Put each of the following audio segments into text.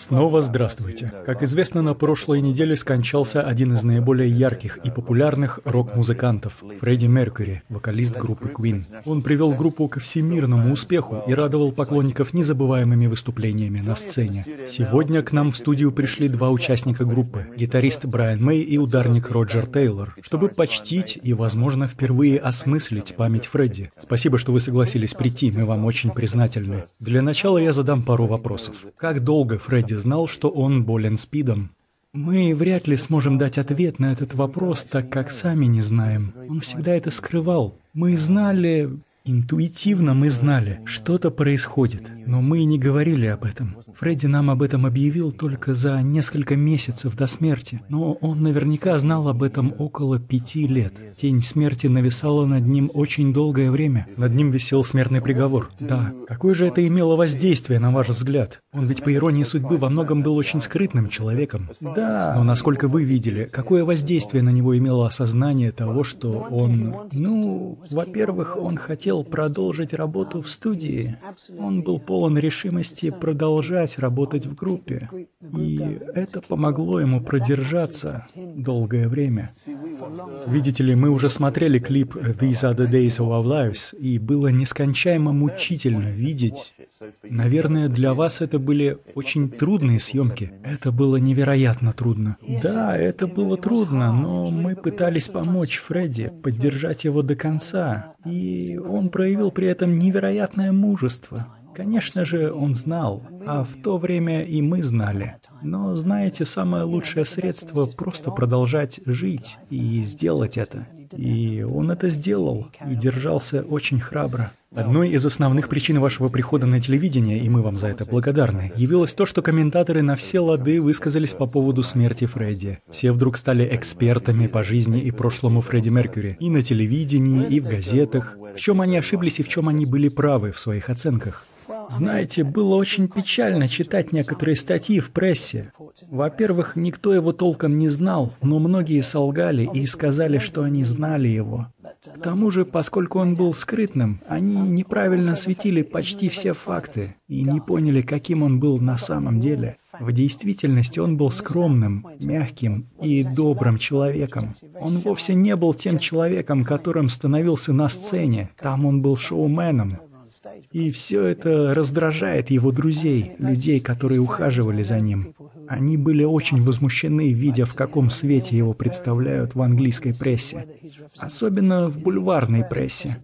Снова здравствуйте. Как известно, на прошлой неделе скончался один из наиболее ярких и популярных рок-музыкантов – Фредди Меркьюри, вокалист группы Queen. Он привел группу ко всемирному успеху и радовал поклонников незабываемыми выступлениями на сцене. Сегодня к нам в студию пришли два участника группы – гитарист Брайан Мэй и ударник Роджер Тейлор, чтобы почтить и, возможно, впервые осмыслить память Фредди. Спасибо, что вы согласились прийти, мы вам очень признательны. Для начала я задам пару вопросов. Как долго Фредди Фредди знал, что он болен СПИДом. Мы вряд ли сможем дать ответ на этот вопрос, так как сами не знаем. Он всегда это скрывал. Мы знали... Интуитивно мы знали, что-то происходит, но мы не говорили об этом. Фредди нам об этом объявил только за несколько месяцев до смерти, но он наверняка знал об этом около пяти лет. Тень смерти нависала над ним очень долгое время. Над ним висел смертный приговор. Да. Какое же это имело воздействие, на ваш взгляд? Он ведь, по иронии судьбы, во многом был очень скрытным человеком. Да. Но насколько вы видели, какое воздействие на него имело осознание того, что он... Ну, во-первых, он хотел продолжить работу в студии. Он был полон решимости продолжать работать в группе. И это помогло ему продержаться долгое время. Видите ли, мы уже смотрели клип «These are the days of our lives», и было нескончаемо мучительно видеть. Наверное, для вас это были очень трудные съемки. Это было невероятно трудно. Да, это было трудно, но мы пытались помочь Фредди, поддержать его до конца. И он проявил при этом невероятное мужество. Конечно же, он знал, а в то время и мы знали. Но, знаете, самое лучшее средство — просто продолжать жить и сделать это. И он это сделал, и держался очень храбро. Одной из основных причин вашего прихода на телевидение, и мы вам за это благодарны, явилось то, что комментаторы на все лады высказались по поводу смерти Фредди. Все вдруг стали экспертами по жизни и прошлому Фредди Меркьюри. И на телевидении, и в газетах. В чем они ошиблись и в чем они были правы в своих оценках. Знаете, было очень печально читать некоторые статьи в прессе. Во-первых, никто его толком не знал, но многие солгали и сказали, что они знали его. К тому же, поскольку он был скрытным, они неправильно осветили почти все факты и не поняли, каким он был на самом деле. В действительности он был скромным, мягким и добрым человеком. Он вовсе не был тем человеком, которым становился на сцене. Там он был шоуменом, и все это раздражает его друзей, людей, которые ухаживали за ним. Они были очень возмущены, видя, в каком свете его представляют в английской прессе, особенно в бульварной прессе.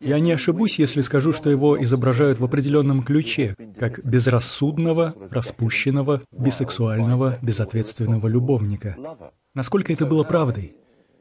Я не ошибусь, если скажу, что его изображают в определенном ключе, как безрассудного, распущенного, бисексуального, безответственного любовника. Насколько это было правдой?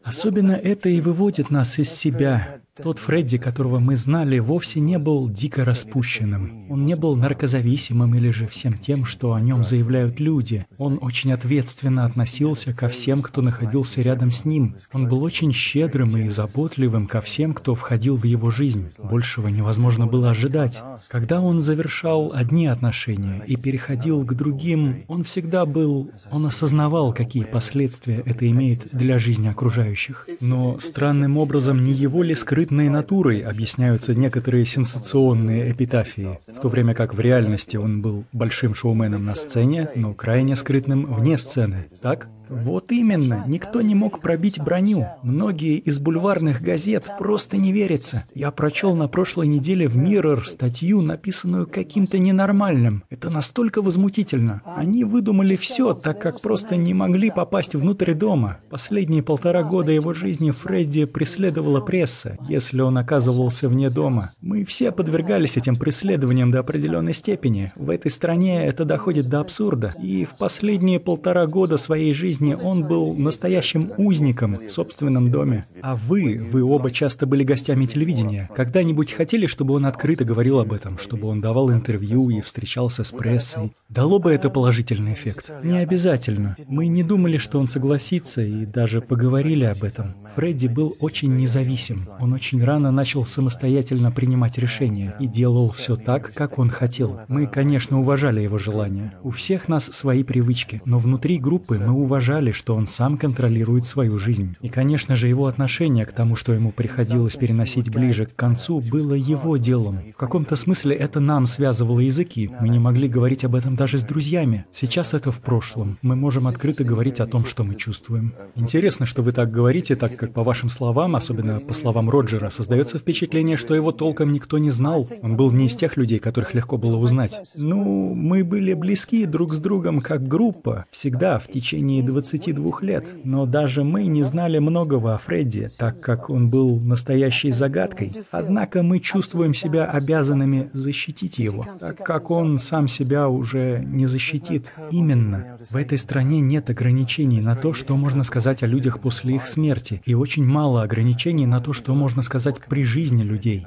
Особенно это и выводит нас из себя, тот Фредди, которого мы знали, вовсе не был дико распущенным. Он не был наркозависимым или же всем тем, что о нем заявляют люди. Он очень ответственно относился ко всем, кто находился рядом с ним. Он был очень щедрым и заботливым ко всем, кто входил в его жизнь. Большего невозможно было ожидать. Когда он завершал одни отношения и переходил к другим, он всегда был... Он осознавал, какие последствия это имеет для жизни окружающих. Но странным образом не его ли скрыть скрытной натурой объясняются некоторые сенсационные эпитафии, в то время как в реальности он был большим шоуменом на сцене, но крайне скрытным вне сцены, так? Вот именно, никто не мог пробить броню. Многие из бульварных газет просто не верятся. Я прочел на прошлой неделе в Mirror статью, написанную каким-то ненормальным. Это настолько возмутительно. Они выдумали все, так как просто не могли попасть внутрь дома. Последние полтора года его жизни Фредди преследовала пресса, если он оказывался вне дома. Мы все подвергались этим преследованиям до определенной степени. В этой стране это доходит до абсурда. И в последние полтора года своей жизни жизни он был настоящим узником в собственном доме. А вы, вы оба часто были гостями телевидения. Когда-нибудь хотели, чтобы он открыто говорил об этом, чтобы он давал интервью и встречался с прессой? Дало бы это положительный эффект? Не обязательно. Мы не думали, что он согласится, и даже поговорили об этом. Фредди был очень независим. Он очень рано начал самостоятельно принимать решения и делал все так, как он хотел. Мы, конечно, уважали его желания. У всех нас свои привычки, но внутри группы мы уважали воображали, что он сам контролирует свою жизнь. И, конечно же, его отношение к тому, что ему приходилось переносить ближе к концу, было его делом. В каком-то смысле это нам связывало языки. Мы не могли говорить об этом даже с друзьями. Сейчас это в прошлом. Мы можем открыто говорить о том, что мы чувствуем. Интересно, что вы так говорите, так как по вашим словам, особенно по словам Роджера, создается впечатление, что его толком никто не знал. Он был не из тех людей, которых легко было узнать. Ну, мы были близки друг с другом как группа, всегда в течение 22 лет. Но даже мы не знали многого о Фредди, так как он был настоящей загадкой. Однако мы чувствуем себя обязанными защитить его, так как он сам себя уже не защитит. Именно. В этой стране нет ограничений на то, что можно сказать о людях после их смерти, и очень мало ограничений на то, что можно сказать при жизни людей.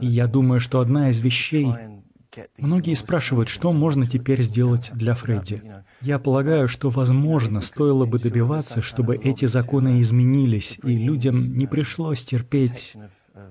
И я думаю, что одна из вещей, Многие спрашивают, что можно теперь сделать для Фредди. Я полагаю, что, возможно, стоило бы добиваться, чтобы эти законы изменились, и людям не пришлось терпеть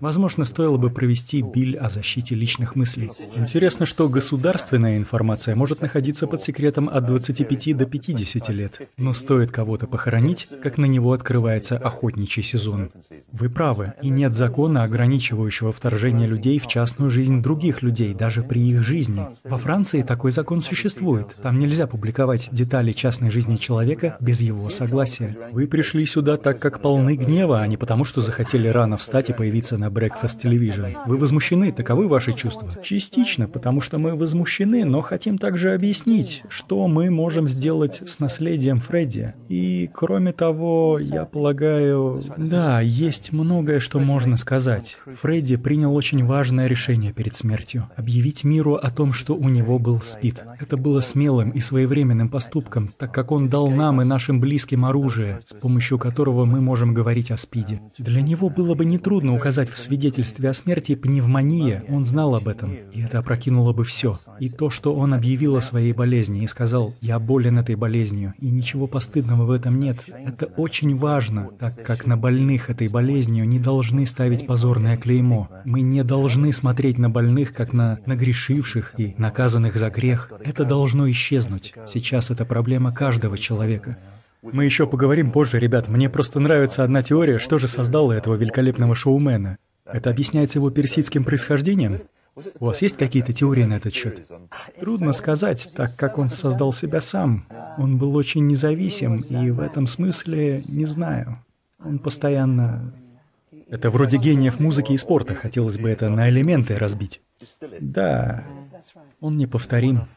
Возможно, стоило бы провести биль о защите личных мыслей. Интересно, что государственная информация может находиться под секретом от 25 до 50 лет. Но стоит кого-то похоронить, как на него открывается охотничий сезон. Вы правы, и нет закона, ограничивающего вторжение людей в частную жизнь других людей, даже при их жизни. Во Франции такой закон существует. Там нельзя публиковать детали частной жизни человека без его согласия. Вы пришли сюда так, как полны гнева, а не потому, что захотели рано встать и появиться на Breakfast Television. Вы возмущены, таковы ваши чувства? Частично, потому что мы возмущены, но хотим также объяснить, что мы можем сделать с наследием Фредди. И, кроме того, я полагаю, да, есть многое, что можно сказать. Фредди принял очень важное решение перед смертью — объявить миру о том, что у него был СПИД. Это было смелым и своевременным поступком, так как он дал нам и нашим близким оружие, с помощью которого мы можем говорить о СПИДе. Для него было бы нетрудно указать в свидетельстве о смерти пневмония, он знал об этом, и это опрокинуло бы все. И то, что он объявил о своей болезни и сказал «я болен этой болезнью», и ничего постыдного в этом нет, это очень важно, так как на больных этой болезнью не должны ставить позорное клеймо. Мы не должны смотреть на больных, как на нагрешивших и наказанных за грех. Это должно исчезнуть. Сейчас это проблема каждого человека. Мы еще поговорим позже, ребят. Мне просто нравится одна теория, что же создало этого великолепного шоумена. Это объясняется его персидским происхождением? У вас есть какие-то теории на этот счет? Трудно сказать, так как он создал себя сам. Он был очень независим, и в этом смысле не знаю. Он постоянно... Это вроде гениев музыки и спорта, хотелось бы это на элементы разбить. Да, он неповторим.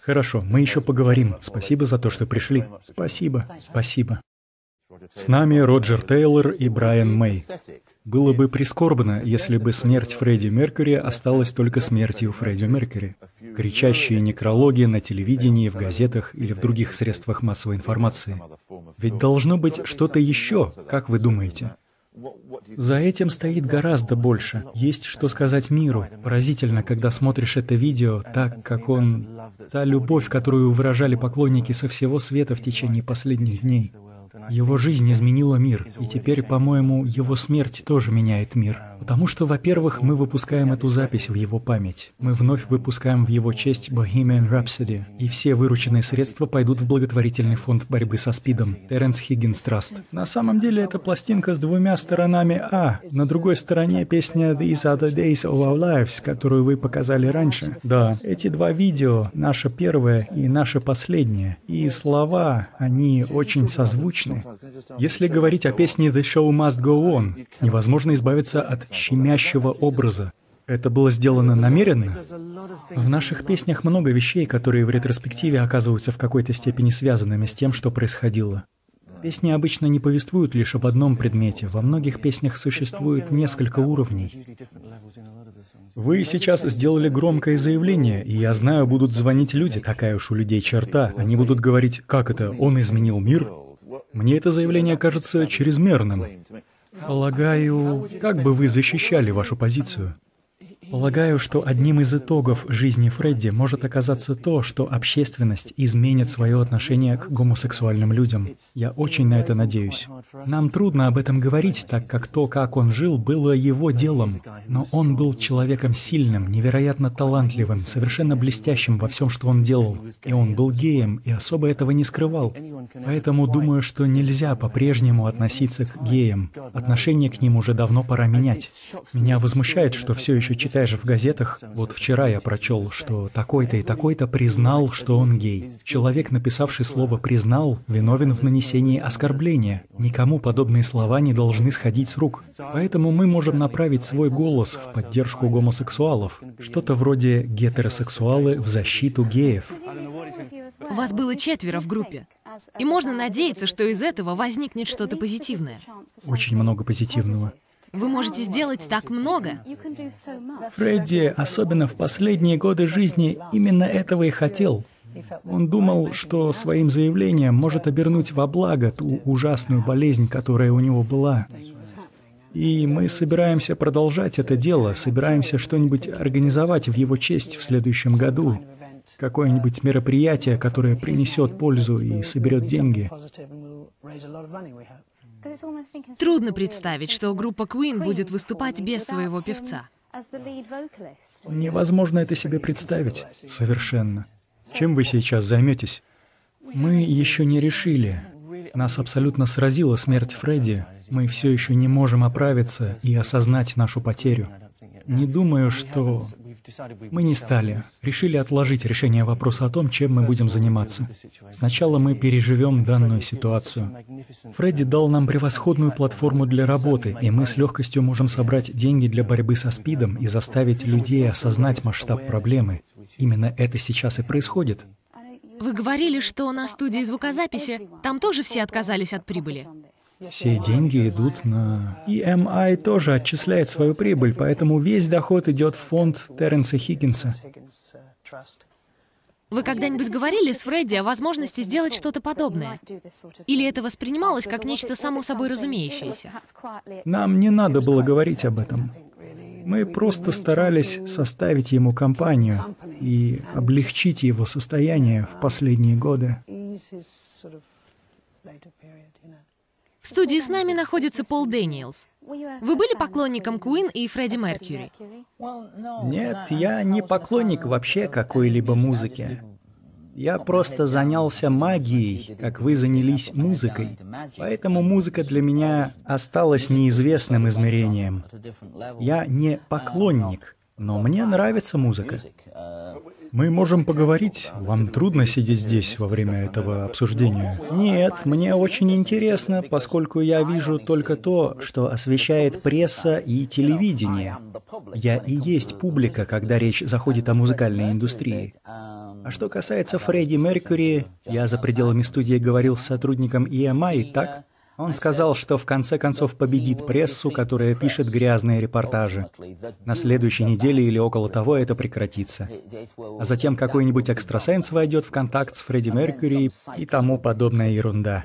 Хорошо, мы еще поговорим. Спасибо за то, что пришли. Спасибо, спасибо. С нами Роджер Тейлор и Брайан Мэй. Было бы прискорбно, если бы смерть Фредди Меркьюри осталась только смертью Фредди Меркьюри. Кричащие некрологи на телевидении, в газетах или в других средствах массовой информации. Ведь должно быть что-то еще, как вы думаете? За этим стоит гораздо больше. Есть что сказать миру. Поразительно, когда смотришь это видео, так как он... Та любовь, которую выражали поклонники со всего света в течение последних дней. Его жизнь изменила мир, и теперь, по-моему, его смерть тоже меняет мир. Потому что, во-первых, мы выпускаем эту запись в его память. Мы вновь выпускаем в его честь Bohemian Rhapsody, и все вырученные средства пойдут в благотворительный фонд борьбы со СПИДом Теренс Хиггинс Траст. На самом деле, это пластинка с двумя сторонами А. На другой стороне песня These Are The Days of Our Lives, которую вы показали раньше. Да, эти два видео, наше первое и наше последнее. И слова, они очень созвучны. Если говорить о песне The Show Must Go On, невозможно избавиться от щемящего образа. Это было сделано намеренно? В наших песнях много вещей, которые в ретроспективе оказываются в какой-то степени связанными с тем, что происходило. Песни обычно не повествуют лишь об одном предмете. Во многих песнях существует несколько уровней. Вы сейчас сделали громкое заявление, и я знаю, будут звонить люди, такая уж у людей черта. Они будут говорить, как это, он изменил мир? Мне это заявление кажется чрезмерным. Полагаю, как бы вы защищали вашу позицию? Полагаю, что одним из итогов жизни Фредди может оказаться то, что общественность изменит свое отношение к гомосексуальным людям. Я очень на это надеюсь. Нам трудно об этом говорить, так как то, как он жил, было его делом. Но он был человеком сильным, невероятно талантливым, совершенно блестящим во всем, что он делал. И он был геем, и особо этого не скрывал. Поэтому думаю, что нельзя по-прежнему относиться к геям. Отношение к ним уже давно пора менять. Меня возмущает, что все еще читаешь в газетах, вот вчера я прочел, что такой-то и такой-то признал, что он гей. Человек, написавший слово «признал», виновен в нанесении оскорбления. Никому подобные слова не должны сходить с рук. Поэтому мы можем направить свой голос в поддержку гомосексуалов. Что-то вроде «гетеросексуалы в защиту геев». Вас было четверо в группе. И можно надеяться, что из этого возникнет что-то позитивное. Очень много позитивного. Вы можете сделать так много. Фредди, особенно в последние годы жизни, именно этого и хотел. Он думал, что своим заявлением может обернуть во благо ту ужасную болезнь, которая у него была. И мы собираемся продолжать это дело, собираемся что-нибудь организовать в его честь в следующем году. Какое-нибудь мероприятие, которое принесет пользу и соберет деньги. Трудно представить, что группа Queen будет выступать без своего певца. Невозможно это себе представить. Совершенно. Чем вы сейчас займетесь? Мы еще не решили. Нас абсолютно сразила смерть Фредди. Мы все еще не можем оправиться и осознать нашу потерю. Не думаю, что мы не стали. Решили отложить решение вопроса о том, чем мы будем заниматься. Сначала мы переживем данную ситуацию. Фредди дал нам превосходную платформу для работы, и мы с легкостью можем собрать деньги для борьбы со СПИДом и заставить людей осознать масштаб проблемы. Именно это сейчас и происходит. Вы говорили, что на студии звукозаписи там тоже все отказались от прибыли. Все деньги идут на... EMI тоже отчисляет свою прибыль, поэтому весь доход идет в фонд Терренса Хиггинса. Вы когда-нибудь говорили с Фредди о возможности сделать что-то подобное? Или это воспринималось как нечто само собой разумеющееся? Нам не надо было говорить об этом. Мы просто старались составить ему компанию и облегчить его состояние в последние годы. В студии с нами находится Пол Дэниелс. Вы были поклонником Queen и Фредди Меркьюри? Нет, я не поклонник вообще какой-либо музыки. Я просто занялся магией, как вы занялись музыкой. Поэтому музыка для меня осталась неизвестным измерением. Я не поклонник, но мне нравится музыка. Мы можем поговорить. Вам трудно сидеть здесь во время этого обсуждения? Нет, мне очень интересно, поскольку я вижу только то, что освещает пресса и телевидение. Я и есть публика, когда речь заходит о музыкальной индустрии. А что касается Фредди Меркьюри, я за пределами студии говорил с сотрудником EMI, так? Он сказал, что в конце концов победит прессу, которая пишет грязные репортажи. На следующей неделе или около того это прекратится. А затем какой-нибудь экстрасенс войдет в контакт с Фредди Меркьюри и тому подобная ерунда.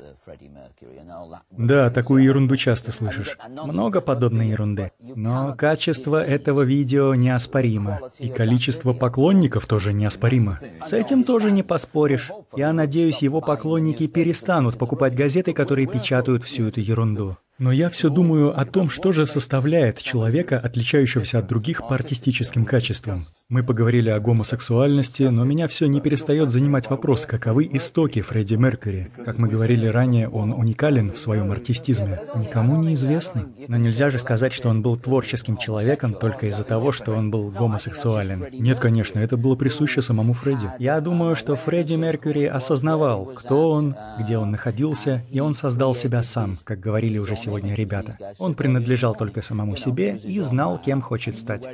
Да, такую ерунду часто слышишь. Много подобной ерунды. Но качество этого видео неоспоримо. И количество поклонников тоже неоспоримо. С этим тоже не поспоришь. Я надеюсь, его поклонники перестанут покупать газеты, которые печатают всю эту ерунду. Но я все думаю о том, что же составляет человека, отличающегося от других по артистическим качествам. Мы поговорили о гомосексуальности, но меня все не перестает занимать вопрос, каковы истоки Фредди Меркьюри. Как мы говорили ранее, он уникален в своем артистизме, никому не известный. Но нельзя же сказать, что он был творческим человеком только из-за того, что он был гомосексуален. Нет, конечно, это было присуще самому Фредди. Я думаю, что Фредди Меркьюри осознавал, кто он, где он находился, и он создал себя сам, как говорили уже сегодня ребята. Он принадлежал только самому себе и знал, кем хочет стать.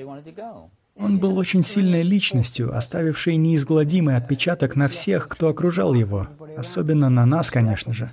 Он был очень сильной личностью, оставившей неизгладимый отпечаток на всех, кто окружал его, особенно на нас, конечно же.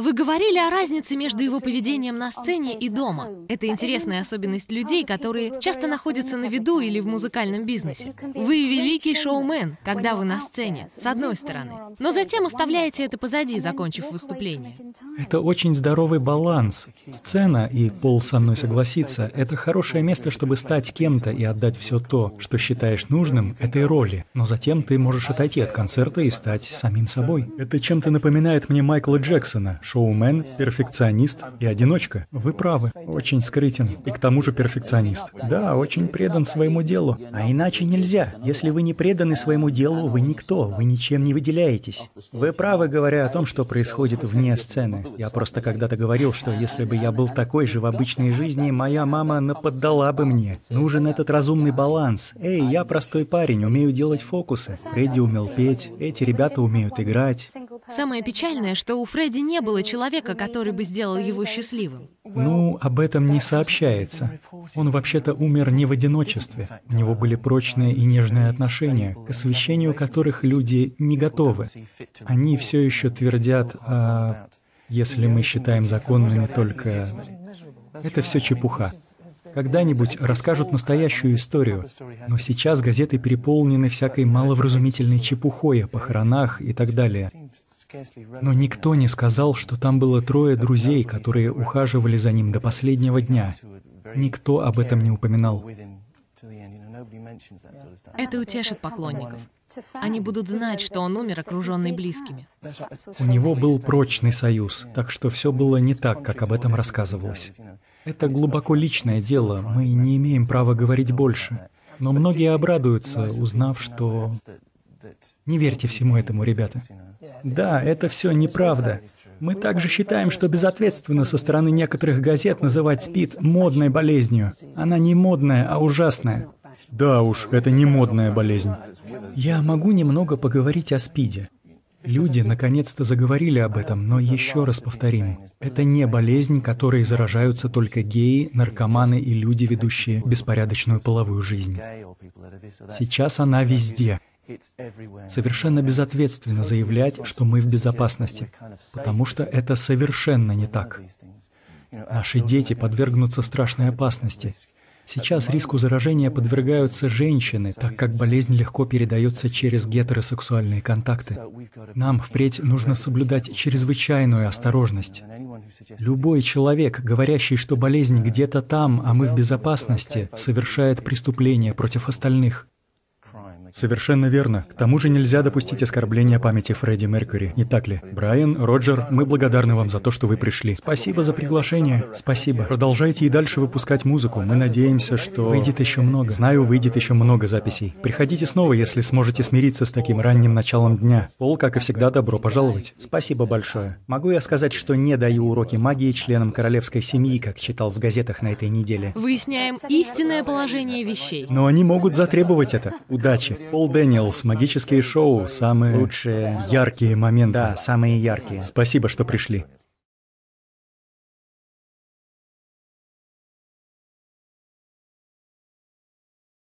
Вы говорили о разнице между его поведением на сцене и дома. Это интересная особенность людей, которые часто находятся на виду или в музыкальном бизнесе. Вы великий шоумен, когда вы на сцене, с одной стороны. Но затем оставляете это позади, закончив выступление. Это очень здоровый баланс. Сцена, и Пол со мной согласится, это хорошее место, чтобы стать кем-то и отдать все то, что считаешь нужным этой роли. Но затем ты можешь отойти от концерта и стать самим собой. Это чем-то напоминает мне Майкла Джексона, шоумен, перфекционист и одиночка. Вы правы, очень скрытен и к тому же перфекционист. Да, очень предан своему делу. А иначе нельзя. Если вы не преданы своему делу, вы никто, вы ничем не выделяетесь. Вы правы, говоря о том, что происходит вне сцены. Я просто когда-то говорил, что если бы я был такой же в обычной жизни, моя мама наподдала бы мне. Нужен этот разумный баланс. Эй, я простой парень, умею делать фокусы. Фредди умел петь, эти ребята умеют играть. Самое печальное, что у Фредди не было человека, который бы сделал его счастливым. Ну, об этом не сообщается. Он вообще-то умер не в одиночестве. У него были прочные и нежные отношения, к освещению которых люди не готовы. Они все еще твердят, а если мы считаем законными только... Это все чепуха. Когда-нибудь расскажут настоящую историю, но сейчас газеты переполнены всякой маловразумительной чепухой о похоронах и так далее. Но никто не сказал, что там было трое друзей, которые ухаживали за ним до последнего дня. Никто об этом не упоминал. Это утешит поклонников. Они будут знать, что он умер, окруженный близкими. У него был прочный союз, так что все было не так, как об этом рассказывалось. Это глубоко личное дело, мы не имеем права говорить больше. Но многие обрадуются, узнав, что... Не верьте всему этому, ребята. Да, это все неправда. Мы также считаем, что безответственно со стороны некоторых газет называть СПИД модной болезнью. Она не модная, а ужасная. Да уж, это не модная болезнь. Я могу немного поговорить о СПИДе. Люди наконец-то заговорили об этом, но еще раз повторим. Это не болезнь, которой заражаются только геи, наркоманы и люди, ведущие беспорядочную половую жизнь. Сейчас она везде. Совершенно безответственно заявлять, что мы в безопасности, потому что это совершенно не так. Наши дети подвергнутся страшной опасности. Сейчас риску заражения подвергаются женщины, так как болезнь легко передается через гетеросексуальные контакты. Нам впредь нужно соблюдать чрезвычайную осторожность. Любой человек, говорящий, что болезнь где-то там, а мы в безопасности, совершает преступление против остальных. Совершенно верно. К тому же нельзя допустить оскорбления памяти Фредди Меркьюри, не так ли? Брайан, Роджер, мы благодарны вам за то, что вы пришли. Спасибо за приглашение. Спасибо. Продолжайте и дальше выпускать музыку. Мы надеемся, что... Выйдет еще много. Знаю, выйдет еще много записей. Приходите снова, если сможете смириться с таким ранним началом дня. Пол, как и всегда, добро пожаловать. Спасибо большое. Могу я сказать, что не даю уроки магии членам королевской семьи, как читал в газетах на этой неделе? Выясняем истинное положение вещей. Но они могут затребовать это. Удачи. Пол Дэниелс, магические шоу, самые Лучшие. яркие моменты. Да, самые яркие. Спасибо, что пришли.